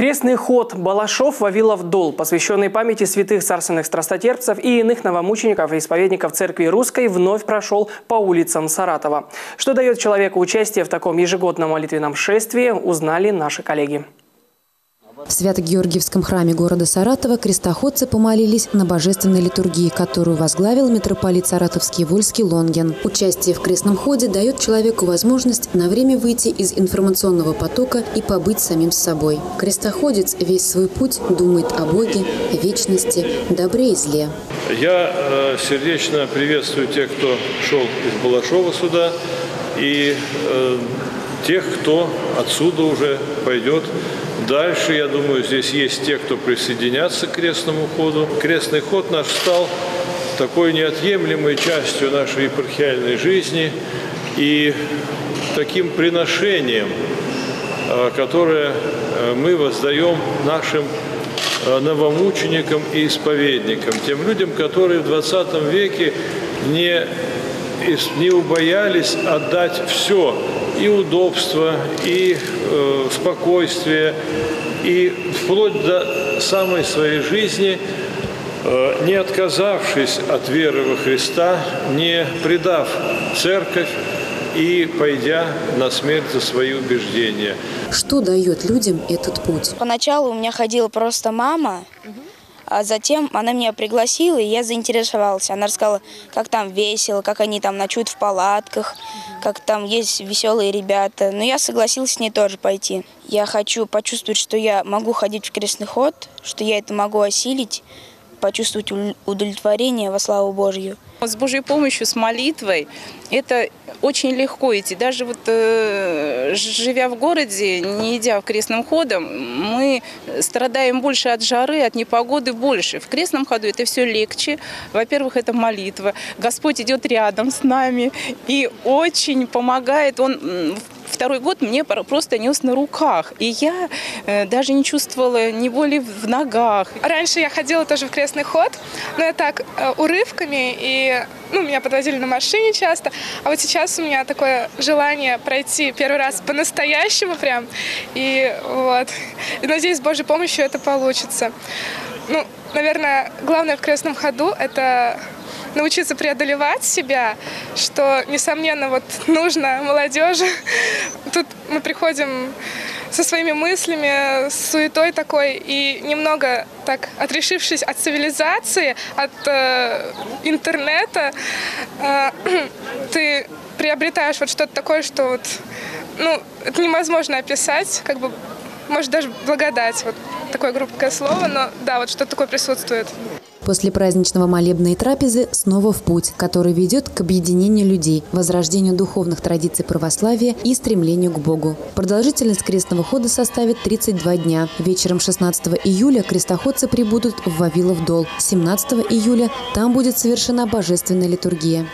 Крестный ход Балашов Вавилов Дол, посвященный памяти святых царственных страстотерпцев и иных новомучеников и исповедников Церкви Русской, вновь прошел по улицам Саратова. Что дает человеку участие в таком ежегодном молитвенном шествии, узнали наши коллеги. В Свято-Георгиевском храме города Саратова крестоходцы помолились на божественной литургии, которую возглавил митрополит Саратовский Вольский Лонгин. Участие в крестном ходе дает человеку возможность на время выйти из информационного потока и побыть самим собой. Крестоходец весь свой путь думает о Боге, вечности, добре и зле. Я э, сердечно приветствую тех, кто шел из Балашова сюда, и э, тех, кто отсюда уже пойдет Дальше, я думаю, здесь есть те, кто присоединятся к крестному ходу. Крестный ход наш стал такой неотъемлемой частью нашей епархиальной жизни и таким приношением, а, которое а, мы воздаем нашим а, новомученикам и исповедникам, тем людям, которые в 20 веке не, не убоялись отдать все и удобство, и э, спокойствие, и вплоть до самой своей жизни, э, не отказавшись от веры во Христа, не предав церковь и пойдя на смерть за свои убеждения. Что дает людям этот путь? Поначалу у меня ходила просто мама, а затем она меня пригласила, и я заинтересовался. Она рассказала, как там весело, как они там ночуют в палатках, как там есть веселые ребята. Но я согласился с ней тоже пойти. Я хочу почувствовать, что я могу ходить в крестный ход, что я это могу осилить, почувствовать удовлетворение во славу Божью. С Божьей помощью, с молитвой это очень легко идти. Даже вот э, живя в городе, не идя в крестным ходом, мы страдаем больше от жары, от непогоды больше. В крестном ходу это все легче. Во-первых, это молитва. Господь идет рядом с нами и очень помогает. Он второй год мне просто нес на руках. И я э, даже не чувствовала ни боли в ногах. Раньше я ходила тоже в крестный ход, но я так э, урывками, и ну, меня подвозили на машине часто. А вот сейчас у меня такое желание пройти первый раз по-настоящему прям. И вот. И надеюсь, с Божьей помощью это получится. Ну, наверное, главное в крестном ходу – это научиться преодолевать себя, что, несомненно, вот нужно молодежи. Тут мы приходим со своими мыслями, с суетой такой, и немного так отрешившись от цивилизации, от э, интернета, э, ты приобретаешь вот что-то такое, что вот, ну, это невозможно описать, как бы, может, даже благодать, вот такое грубое слово, но да, вот что-то такое присутствует. После праздничного молебна и трапезы снова в путь, который ведет к объединению людей, возрождению духовных традиций православия и стремлению к Богу. Продолжительность крестного хода составит 32 дня. Вечером 16 июля крестоходцы прибудут в Вавилов Дол. 17 июля там будет совершена божественная литургия.